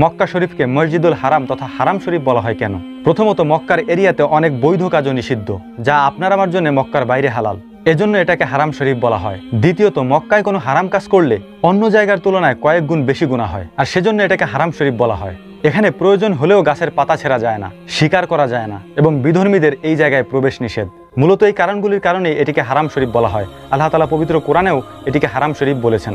মক্কা শরীফকে মসজিদুল হারাম তথা হারাম শরীফ বলা হয় কেন? প্রথমত, মক্কার এরিয়াতে অনেক বৈধ কাজও নিষিদ্ধ, যা আপনার আমার জন্য মক্কার বাইরে হালাল। এজন্য এটাকে হারাম শরীফ বলা হয়। দ্বিতীয়ত, মক্কায় কোনো হারাম কাজ করলে অন্য জায়গার তুলনায় কয়েক গুণ বেশি গুণা হয়, আর সেজন্য এটাকে হারাম শরীফ বলা হয়। এখানে প্রয়োজন হলেও গাছের পাতা ছেঁড়া যায় না, শিকার করা যায় না, এবং বিধর্মীদের এই জায়গায় প্রবেশ নিষেধ। মূলত এই কারণগুলির কারণে এটিকে হারাম শরীফ বলা হয়। আল্লাহ তালা পবিত্র কোরআনেও এটিকে হারাম শরীফ বলেছেন।